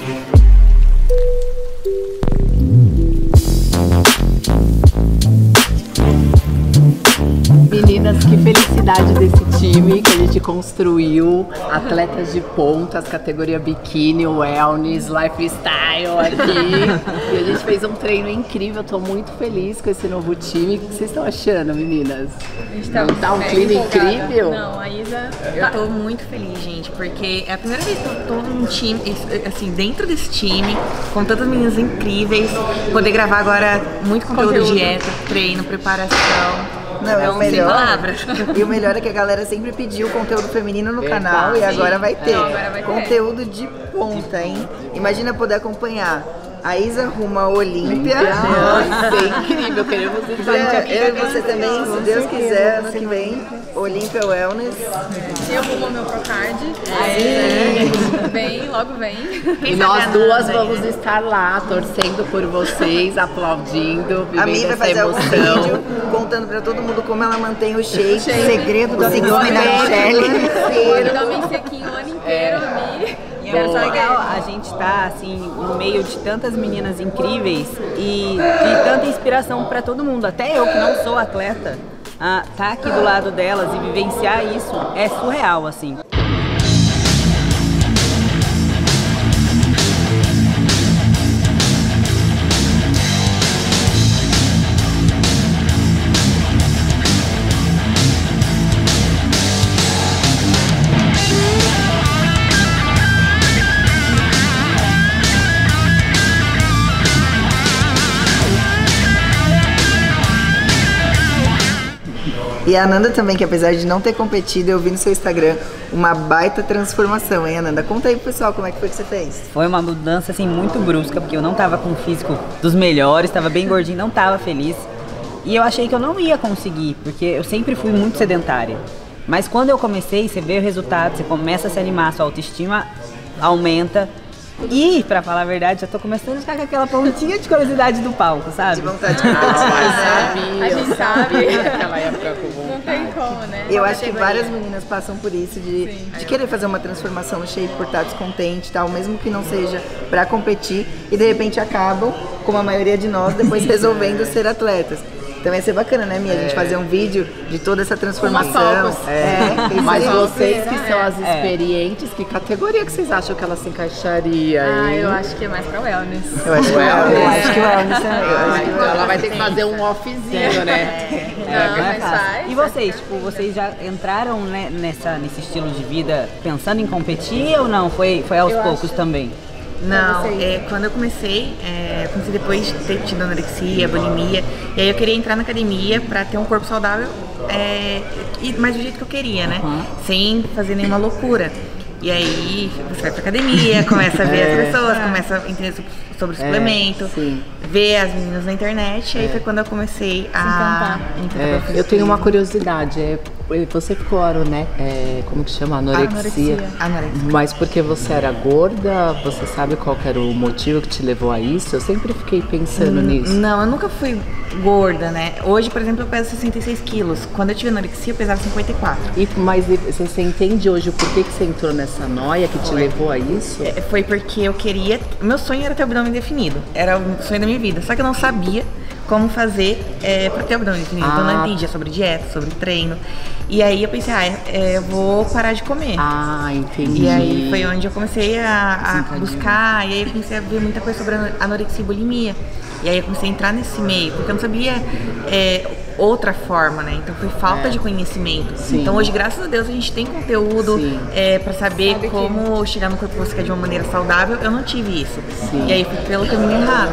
Thank you. Construiu atletas de pontas, categoria biquíni, wellness, lifestyle aqui. e a gente fez um treino incrível, tô muito feliz com esse novo time. O que vocês estão achando, meninas? A gente tá, tá um clima empolgada. incrível? Não, a Isa. Eu tô muito feliz, gente, porque é a primeira vez que eu tô num time, assim, dentro desse time, com tantas meninas incríveis, poder gravar agora muito conteúdo, Conteúdo. dieta, treino, preparação. Não, é o melhor. E o melhor é que a galera sempre pediu conteúdo feminino no Verdade. canal e agora vai ter. Não, agora vai ter. conteúdo de ponta, hein? Imagina poder acompanhar a Isa rumo à Olímpia. Nossa, é incrível, queremos estar Eu e você também, se Deus quiser, ano que vem, Olímpia Wellness. Eu vou meu Procard. É, vem, logo vem. E nós duas vamos estar lá torcendo por vocês, aplaudindo, A vivendo Mi vai essa fazer algum emoção. vídeo contando pra todo mundo como ela mantém o shape. segredo do o abdômen da Michelle. O abdômen sequinho o ano inteiro, a Mi. E é legal a gente tá assim no meio de tantas meninas incríveis e de tanta inspiração para todo mundo. Até eu que não sou atleta, ah, tá aqui do lado delas e vivenciar isso é surreal assim. E a Ananda também, que apesar de não ter competido, eu vi no seu Instagram uma baita transformação, hein, Ananda? Conta aí pro pessoal como é que foi que você fez. Foi uma mudança assim muito brusca, porque eu não tava com o físico dos melhores, tava bem gordinho, não tava feliz. E eu achei que eu não ia conseguir, porque eu sempre fui muito sedentária. Mas quando eu comecei, você vê o resultado, você começa a se animar, sua autoestima aumenta. E, pra falar a verdade, já tô começando a ficar com aquela pontinha de curiosidade do palco, sabe? De vontade de Ah, competir. mas né? A gente eu sabe. sabia que ela ia ficar com vontade. Não tem como, né? Eu acho que várias meninas passam por isso, de, de querer fazer uma transformação no shape por estar descontente e tal, mesmo que não seja pra competir, e de repente acabam, como a maioria de nós, depois resolvendo ser atletas. Então ia ser bacana, né, Mia? A gente fazer um vídeo de toda essa transformação. É, isso Mas vocês que são as É. experientes, que categoria que vocês acham que ela se encaixaria Ah, eu acho que é mais pra wellness. Eu acho que Well, eu é. acho que o wellness também. Acho então ela vai ter que fazer um offzinho, né? Não, Não é mas faz. E vocês, tipo, vocês já entraram né, nessa, nesse estilo de vida pensando em competir ou não? Foi, foi aos Eu poucos também? Não, é, quando eu comecei, é, eu comecei depois de ter tido anorexia, bulimia, e aí eu queria entrar na academia pra ter um corpo saudável, é, e, mas do jeito que eu queria, né? Sem fazer nenhuma loucura. E aí você vai pra academia, começa a ver as pessoas, começa a entender so- sobre o suplemento, sim. ver as meninas na internet, e aí foi quando eu comecei a entrar É, pra eu tenho uma curiosidade. É, você ficou, né? É, como que chama? Anorexia. Anorexia. Mas porque você era gorda, você sabe qual era o motivo que te levou a isso? Eu sempre fiquei pensando nisso. Não, eu nunca fui gorda, né? Hoje, por exemplo, eu peso 66 quilos. Quando eu tive anorexia, eu pesava 54. E, mas você, você entende hoje o porquê que você entrou nessa noia que te levou a isso? É, Foi porque eu queria. Meu sonho era ter o abdômen definido. Era o sonho da minha vida. Só que eu não sabia como fazer é, pra ter o abdômen definido. Então Ah. não entendia sobre dieta, sobre treino. E aí eu pensei, ah, é, eu vou parar de comer. Ah, entendi. E aí foi onde eu comecei a, a buscar, e aí eu comecei a ver muita coisa sobre ano- anorexia e bulimia. E aí eu comecei a entrar nesse meio, porque eu não sabia é, outra forma, né? Então foi falta de conhecimento. Sim. Então hoje, graças a Deus, a gente tem conteúdo é, para saber como chegar no corpo que você quer de uma maneira saudável. Eu não tive isso. Sim. E aí fui pelo caminho errado.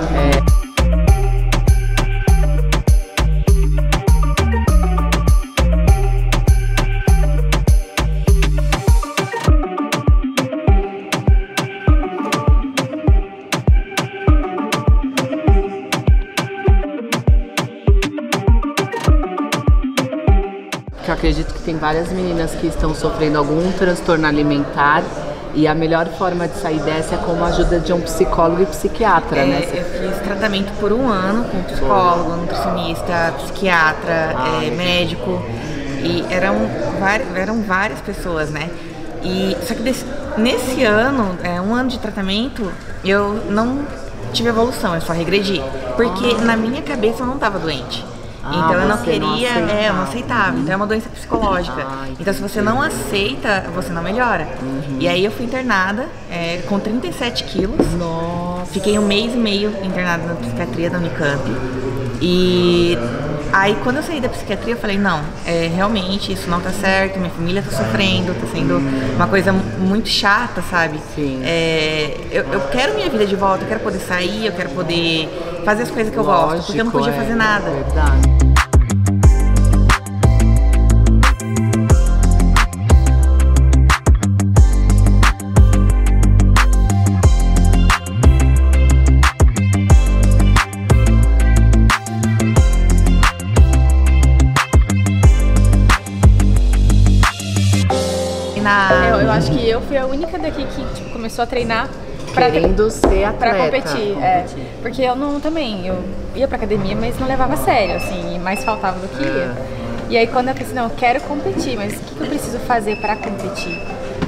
Que eu acredito que tem várias meninas que estão sofrendo algum transtorno alimentar e a melhor forma de sair dessa é com a ajuda de um psicólogo e psiquiatra, né? É, eu fiz tratamento por um ano com psicólogo, nutricionista, psiquiatra, Ah, é, médico. E eram, eram várias pessoas, né? E, só que desse- nesse ano, é, um ano de tratamento, eu não tive evolução, eu só regredi. Porque na minha cabeça eu não estava doente. Então eu não você não queria, é, eu não aceitava. Então é uma doença psicológica. Ah, então se você não aceita, você não melhora. Uhum. E aí eu fui internada é, com 37 quilos. Nossa. Fiquei um mês e meio internada na psiquiatria da Unicamp. E aí quando eu saí da psiquiatria eu falei, não, é, realmente isso não tá certo, minha família tá sofrendo, tá sendo uma coisa mu- muito chata, sabe? Sim. É, eu, eu quero minha vida de volta, eu quero poder sair, eu quero poder fazer as coisas que eu gosto, porque eu não podia é, fazer nada. Verdade. E na, Eu, eu acho que eu fui a única daqui que tipo, começou a treinar pra, Querendo ser atleta. pra competir. É, porque eu não também, eu ia pra academia, mas não levava a sério, assim, e mais faltava do que ia. E aí quando eu pensei, não, eu quero competir, mas o que, que eu preciso fazer pra competir?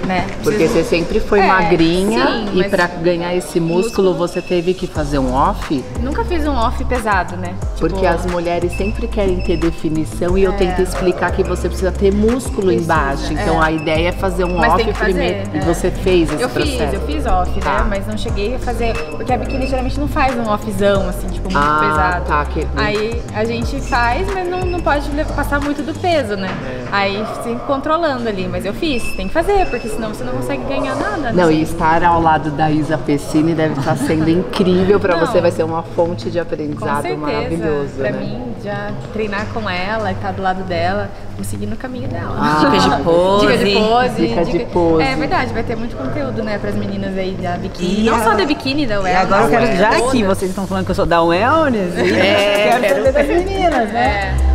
Né? Porque você sempre foi É, magrinha sim, e mas pra ganhar esse músculo, músculo- você teve que fazer um off? Nunca fiz um off pesado, né? Porque Tipo, as mulheres sempre querem ter definição e eu É. tento explicar que você precisa ter músculo Precisa, embaixo. Então é. a ideia é fazer um Mas off fazer, primeiro. E é. você fez esse Eu fiz, processo? eu fiz off, Tá. né? Mas não cheguei a fazer. Porque a biquíni geralmente não faz um offzão, assim, tipo, muito Ah, pesado. tá, que- Aí a gente faz, mas não, não pode passar muito do peso, né? É. Aí sempre controlando ali. Mas eu fiz, tem que fazer, porque senão você não consegue ganhar nada. né? Não, e estar ao lado da Isa Pessini deve estar sendo incrível pra Não. você, vai ser uma fonte de Com aprendizado certeza. maravilhoso. Pra né? mim, já treinar com ela, estar do lado dela, vou seguir no caminho dela. Ah, Dicas de pose. Dica de pose. Dica de pose. É verdade, vai ter muito conteúdo, né, pras meninas aí da biquíni. E Não a- só da biquíni, da E Well. agora eu quero, mas já que vocês estão falando que eu sou da Wellness, É, quero quero saber das meninas, né? É.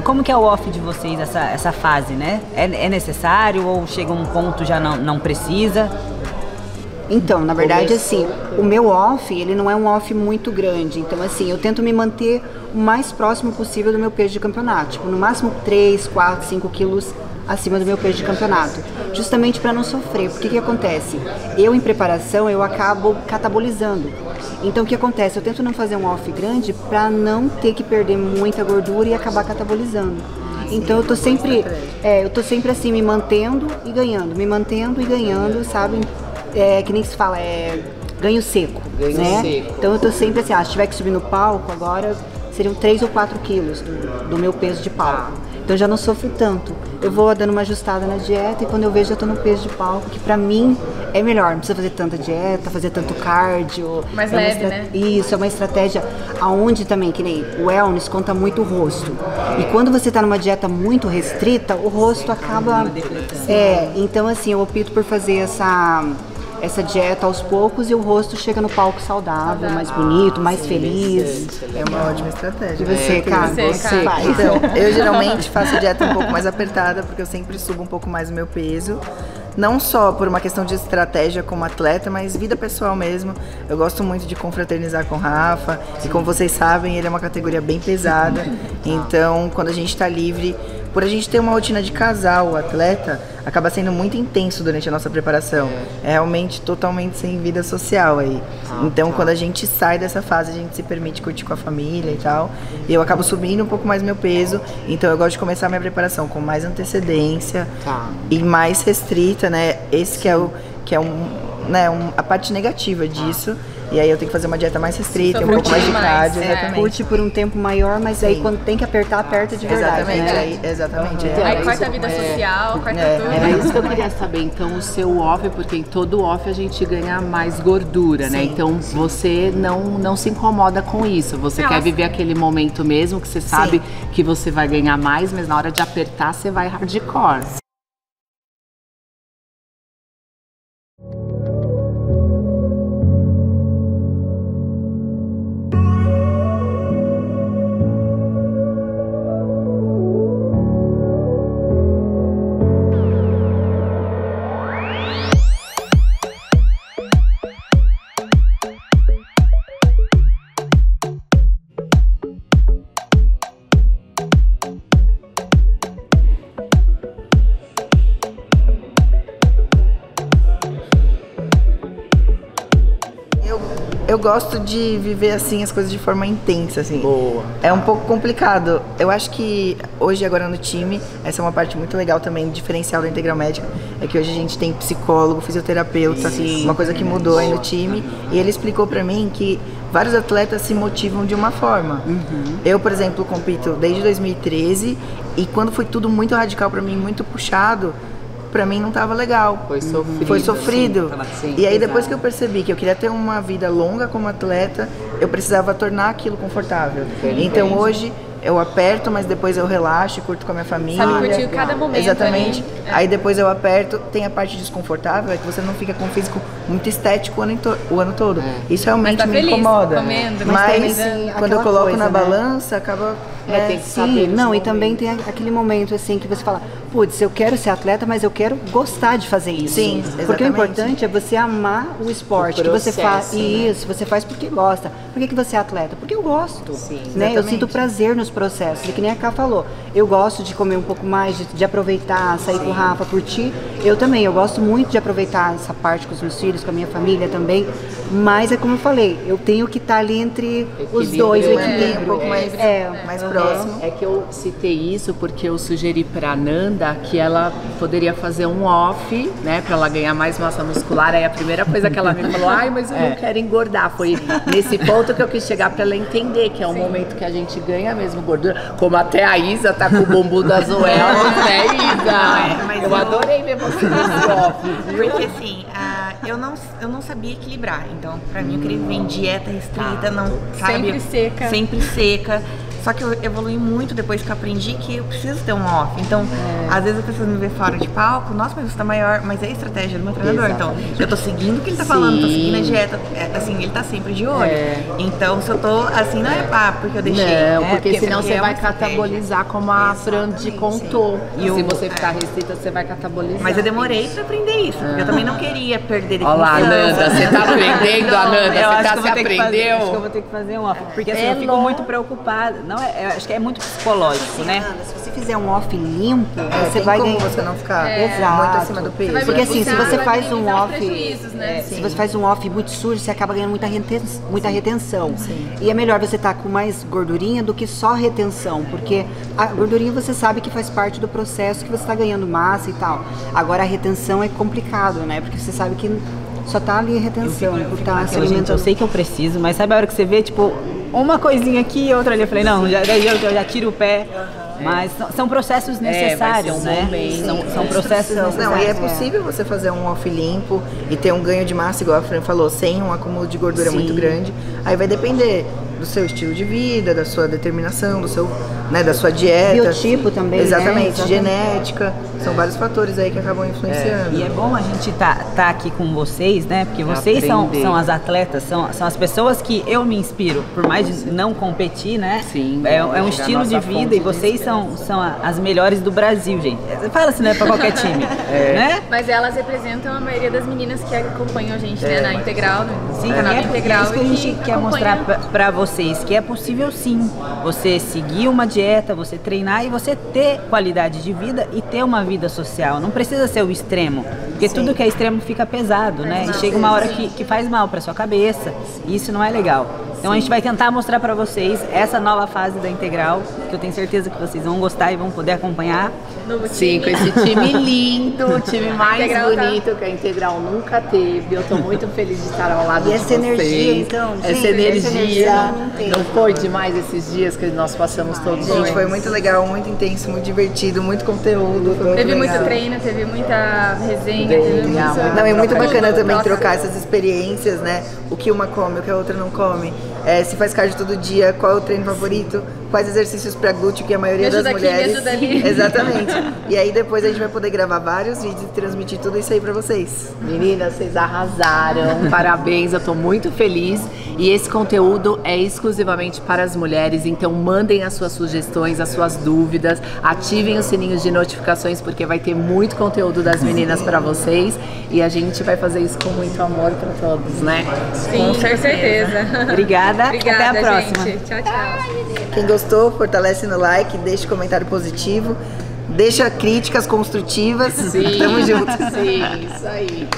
Como que é o off de vocês, essa, essa fase, né? É, é necessário ou chega um ponto já não, não precisa? Então, na verdade, assim, o meu off, ele não é um off muito grande. Então, assim, eu tento me manter o mais próximo possível do meu peso de campeonato. Tipo, no máximo 3, 4, 5 quilos acima do meu peso de campeonato. Justamente para não sofrer. Porque o que acontece? Eu, em preparação, eu acabo catabolizando. Então, o que acontece? Eu tento não fazer um off grande para não ter que perder muita gordura e acabar catabolizando. Então eu tô sempre, é, eu tô sempre assim me mantendo e ganhando, me mantendo e ganhando, sabe? É que nem se fala, é ganho seco, Ganho né? seco. Então eu tô sempre assim, ah, se tiver que subir no palco agora seriam 3 ou 4 quilos do, do meu peso de palco. Então eu já não sofro tanto. Eu vou dando uma ajustada na dieta e quando eu vejo já tô no peso de palco, que pra mim é melhor. Não precisa fazer tanta dieta, fazer tanto cardio. Mais É leve, né? isso, é uma estratégia aonde também, que nem o wellness conta muito o rosto. E quando você está numa dieta muito restrita, o rosto acaba. É, então assim, eu opto por fazer essa, essa dieta aos poucos e o rosto chega no palco saudável, mais bonito, mais feliz. É uma ótima estratégia. E você, É, cara? Você, Você cara? faz. Então, eu geralmente faço dieta um pouco mais apertada, porque eu sempre subo um pouco mais o meu peso. Não só por uma questão de estratégia como atleta, mas vida pessoal mesmo. Eu gosto muito de confraternizar com o Rafa. E como vocês sabem, ele é uma categoria bem pesada. Então, quando a gente tá livre, por a gente ter uma rotina de casal, o atleta, acaba sendo muito intenso durante a nossa preparação. É realmente totalmente sem vida social aí. Então, quando a gente sai dessa fase, a gente se permite curtir com a família e tal. Eu acabo subindo um pouco mais meu peso. Então, eu gosto de começar a minha preparação com mais antecedência Tá. e mais restrita, né? Esse que é o que é um, né, um- a parte negativa disso. E aí eu tenho que fazer uma dieta mais restrita, um pouco mais de cardio, é. exatamente. Curte por um tempo maior, mas aí Sim. quando tem que apertar, aperta de verdade. Exatamente, né? aí, exatamente. Então, Aí Era corta a vida é. social, corta É, tudo. Era isso que eu queria saber. Então, o seu off, porque em todo off a gente ganha mais gordura, né? Então, você não, não se incomoda com isso. Você Ela- quer viver aquele momento mesmo que você sabe que você vai ganhar mais, mas na hora de apertar, você vai hardcore. Gosto de viver assim as coisas de forma intensa, assim. Boa. É um pouco complicado. Eu acho que hoje, agora no time, essa é uma parte muito legal também, diferencial da Integral Médica, é que hoje a gente tem psicólogo, fisioterapeuta, uma coisa que mudou aí no time. E ele explicou pra mim que vários atletas se motivam de uma forma. Eu, por exemplo, compito desde 2013 e quando foi tudo muito radical pra mim, muito puxado, pra mim não tava legal. Foi sofrido. Foi sofrido. Sim, e aí depois que eu percebi que eu queria ter uma vida longa como atleta, eu precisava tornar aquilo confortável. Então hoje eu aperto, mas depois eu relaxo, e curto com a minha família. Sabe curtir cada momento Exatamente. É. Aí depois eu aperto, tem a parte desconfortável, é que você não fica com um físico muito estético o ano, to- o ano todo. Isso realmente Mas tá me feliz, incomoda. comendo, mas mas tem quando eu coloco coisa, na né? balança, acaba. É, tem que Sim, saber não, e momentos. também tem aquele momento assim que você fala, putz, eu quero ser atleta, mas eu quero gostar de fazer isso. Sim, Porque o exatamente. importante é você amar o esporte, O que você faz né? isso, você faz porque gosta. Por que, que você é atleta? Porque eu gosto. Sim, né? Eu exatamente. sinto prazer nos processos. E que nem a Ká falou, eu gosto de comer um pouco mais, de, de aproveitar, sair com o Rafa, curtir. Eu também, eu gosto muito de aproveitar essa parte com os meus filhos, com a minha família também. Mas é como eu falei, eu tenho que estar ali entre os Equilíbrio, dois, o é, equilíbrio. um pouco mais, É, mais é. Próximo. É que eu citei isso porque eu sugeri pra Nanda que ela poderia fazer um off, né, pra ela ganhar mais massa muscular. Aí a primeira coisa que ela me falou, ai, mas eu não quero engordar. Foi nesse ponto que eu quis chegar pra ela entender que é um momento que a gente ganha mesmo gordura. Como até a Isa tá com o bumbum da Zoel, né, Isa? mas eu eu- adorei ver você nesse off, viu? Porque assim, ah, eu, não, eu não sabia equilibrar. Então, pra mim, eu queria viver em dieta restrita, não, sabe? Sempre seca. Sempre seca. Só que eu evolui muito depois que eu aprendi que eu preciso ter um off. Então, às vezes as pessoas me vê fora de palco, nossa, mas você tá maior, mas é a estratégia do meu treinador. Então, eu tô seguindo o que ele tá falando, tô Sim. seguindo a dieta. É, assim, ele tá sempre de olho. É. Então, se eu tô assim, não é pá, porque eu deixei. Não, É, porque, senão porque você é vai catabolizar como a Fran te contou. E se o- você ficar restrita, você vai catabolizar. Mas eu demorei pra aprender isso, porque eu também não queria perder Olha lá. Ananda, você tá aprendendo, Ananda? Eu Você tá eu se que fazer, aprendeu? acho que eu vou ter que fazer um off, porque assim, É eu fico muito preocupada. Não é, eu acho que é muito psicológico, né? Ana, se você fizer um off limpo, É, você tem vai como ganhar. você não ficar Exato. muito acima do peso. vai Porque assim, se você faz um off, né? é, se você faz um off muito sujo, você acaba ganhando muita retenção, muita retenção. E é melhor você estar com mais gordurinha do que só retenção, porque a gordurinha você sabe que faz parte do processo que você está ganhando massa e tal. Agora a retenção é complicado, né? Porque você sabe que só tá ali a retenção, por estar se Eu, eu sei que eu preciso, mas sabe a hora que você vê, tipo, uma coisinha aqui e outra ali? Eu falei, não, já, daí eu, eu já tiro o pé. Mas são, processos necessários, ser um né? momento. São, são processos Não, necessários. e é possível você fazer um off limpo e ter um ganho de massa, igual a Fran falou, sem um acúmulo de gordura Sim. muito grande. Aí vai depender do seu estilo de vida, da sua determinação, do seu, né, da sua dieta. Biotipo também, né? Exatamente, Exatamente. genética. São vários fatores aí que acabam influenciando. E é bom a gente tá, tá aqui com vocês, né? Porque vocês são, aprender. são as atletas, são, são as pessoas que eu me inspiro, por mais de não competir, né? Sim, É, é é um estilo de vida e vocês são, são as melhores do Brasil, gente. Fala assim, né? Pra qualquer time. Né? Mas elas representam a maioria das meninas que acompanham a gente né, na Integral, no Sim, canal é, da é Integral. isso que a gente quer mostrar pra- pra vocês, que é possível sim. Você seguir uma dieta, você treinar e você ter qualidade de vida e ter uma vida social. Não precisa ser o extremo, porque tudo que é extremo fica pesado, né? E chega uma hora que, que faz mal pra sua cabeça e isso não é legal. Então a gente vai tentar mostrar pra vocês essa nova fase da Integral, que eu tenho certeza que vocês vão gostar e vão poder acompanhar. Novo Sim, time. com esse time lindo, o time mais Integral tá- bonito que a Integral nunca teve. Eu tô muito feliz de estar ao lado E de essa vocês. energia, então, Essa gente, energia. essa energia não tem. Não foi demais esses dias que nós passamos todos Gente, foi muito legal, muito intenso, muito divertido, muito conteúdo. Foi muito Teve muito legal. treino, teve muita resenha, Bem teve legal. muita... Não, é muito bacana Tudo, também nossa. trocar essas experiências, né? O que uma come, o que a outra não come. É, se faz cardio todo dia, qual é o treino favorito, quais exercícios para glúteo que a maioria Me das aqui, me mulheres. ajuda ali. Exatamente. E aí depois a gente vai poder gravar vários vídeos e transmitir tudo isso aí pra vocês. Meninas, vocês arrasaram. Parabéns, eu tô muito feliz. E esse conteúdo é exclusivamente para as mulheres, então mandem as suas sugestões, as suas dúvidas, ativem os sininhos de notificações porque vai ter muito conteúdo das meninas para vocês e a gente vai fazer isso com muito amor para todos, né? Sim, com certeza. Obrigada, Obrigada, até a próxima. gente. Tchau, tchau. Quem gostou, fortalece no like, deixa comentário positivo, deixa críticas construtivas. Sim. Tamo junto. Sim, isso aí.